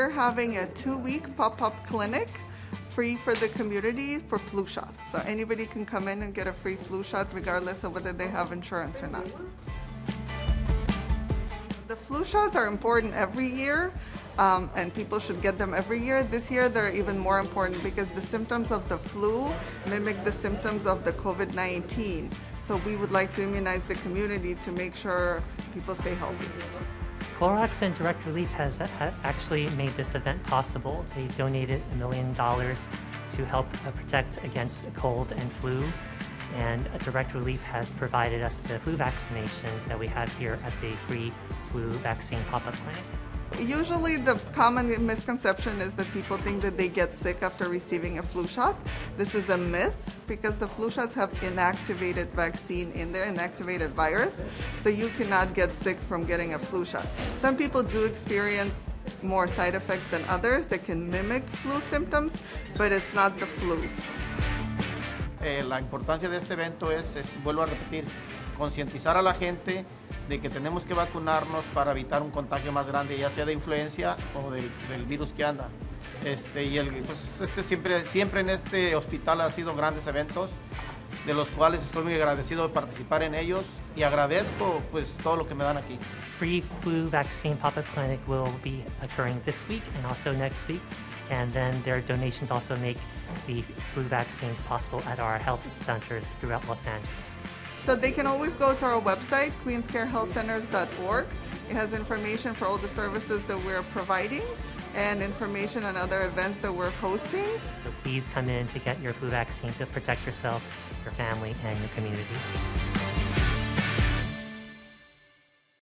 we're having a two-week pop-up clinic free for the community for flu shots. So anybody can come in and get a free flu shot regardless of whether they have insurance or not. The flu shots are important every year, um, and people should get them every year. This year, they're even more important because the symptoms of the flu mimic the symptoms of the COVID 19. So we would like to immunize the community to make sure people stay healthy. Clorox and Direct Relief has actually made this event possible. They donated a million dollars to help uh, protect against cold and flu and Direct Relief has provided us the flu vaccinations that we have here at the free flu vaccine pop-up clinic. Usually the common misconception is that people think that they get sick after receiving a flu shot. This is a myth because the flu shots have inactivated vaccine in there, inactivated virus, so you cannot get sick from getting a flu shot. Some people do experience more side effects than others that can mimic flu symptoms, but it's not the flu. Eh, la importancia de este evento es, es vuelvo a repetir, concientizar a la gente de que tenemos que vacunarnos para evitar un contagio más grande, ya sea de influencia o del, del virus que anda. Este, y el, pues, este siempre, siempre en este hospital ha sido grandes eventos, de los cuales estoy muy agradecido de participar en ellos y agradezco pues todo lo que me dan aquí. Free flu vaccine pop-up clinic will be occurring this week and also next week. And then their donations also make the flu vaccines possible at our health centers throughout Los Angeles. So they can always go to our website, queenscarehealthcenters.org. It has information for all the services that we're providing and information on other events that we're hosting. So please come in to get your flu vaccine to protect yourself, your family, and your community.